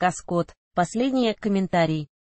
Каскот. Последний комментарий.